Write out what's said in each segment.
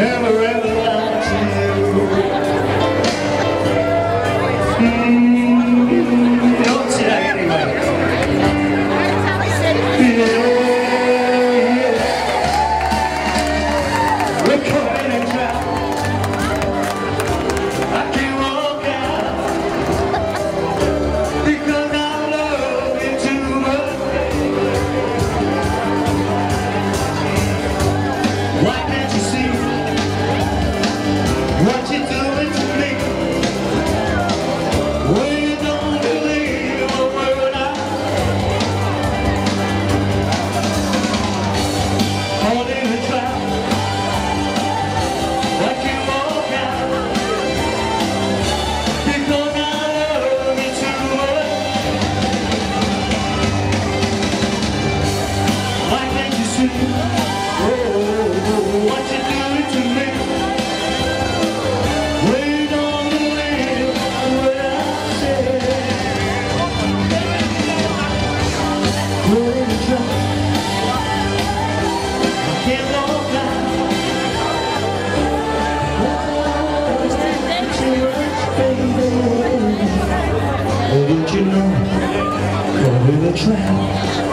never Caught in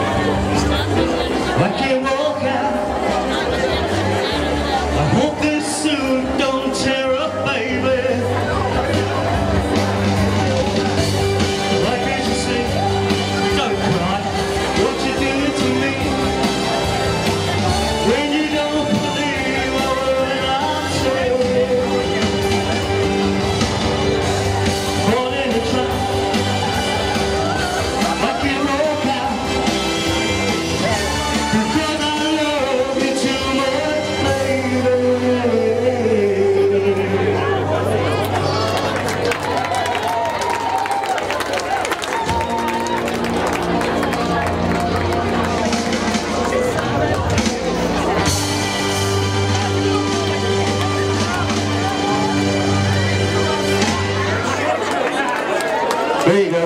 Go.